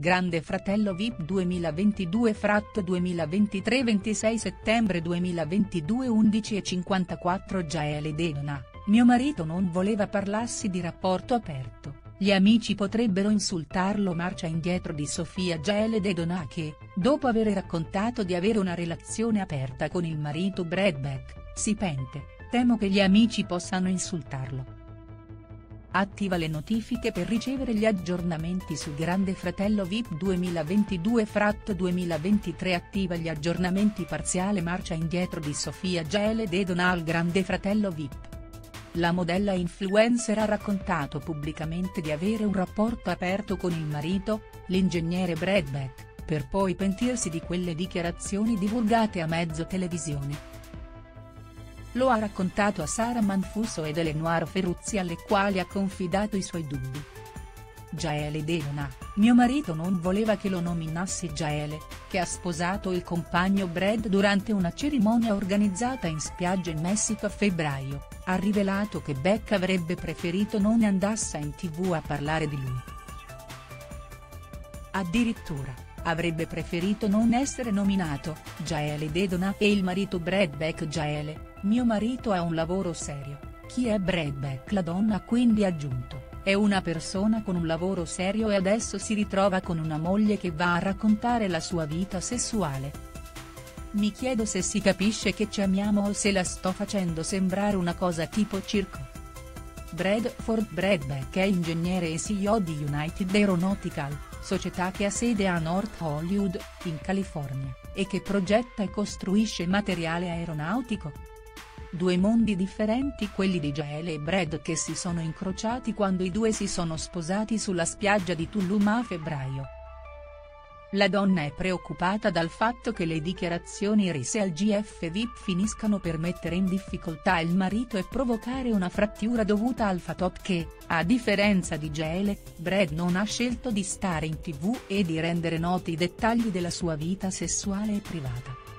Grande Fratello VIP 2022 Frat 2023 26 settembre 2022 11.54 Gaele Dedona, mio marito non voleva parlarsi di rapporto aperto, gli amici potrebbero insultarlo marcia indietro di Sofia Gaele Dedona che, dopo aver raccontato di avere una relazione aperta con il marito Brad Beck, si pente, temo che gli amici possano insultarlo. Attiva le notifiche per ricevere gli aggiornamenti su Grande Fratello VIP 2022 Frat 2023 Attiva gli aggiornamenti parziale marcia indietro di Sofia Gele e Donal Grande Fratello VIP. La modella influencer ha raccontato pubblicamente di avere un rapporto aperto con il marito, l'ingegnere Brad Beck, per poi pentirsi di quelle dichiarazioni divulgate a mezzo televisione. Lo ha raccontato a Sara Manfuso ed Eleonora Ferruzzi alle quali ha confidato i suoi dubbi. Gaele Delona, mio marito non voleva che lo nominassi Gaele, che ha sposato il compagno Brad durante una cerimonia organizzata in spiaggia in Messico a febbraio, ha rivelato che Beck avrebbe preferito non andasse in tv a parlare di lui. Addirittura, avrebbe preferito non essere nominato, Gaele Dedona e il marito Brad Beck. Gaele, mio marito ha un lavoro serio, chi è Brad Beck? La donna ha quindi aggiunto, è una persona con un lavoro serio e adesso si ritrova con una moglie che va a raccontare la sua vita sessuale. Mi chiedo se si capisce che ci amiamo o se la sto facendo sembrare una cosa tipo circo. Bradford Bradbeck è ingegnere e CEO di United Aeronautical, società che ha sede a North Hollywood, in California, e che progetta e costruisce materiale aeronautico, Due mondi differenti quelli di Gael e Brad che si sono incrociati quando i due si sono sposati sulla spiaggia di Tulum a febbraio. La donna è preoccupata dal fatto che le dichiarazioni rese al GF VIP finiscano per mettere in difficoltà il marito e provocare una frattura dovuta al fatto che, a differenza di Gaele, Brad non ha scelto di stare in tv e di rendere noti i dettagli della sua vita sessuale e privata.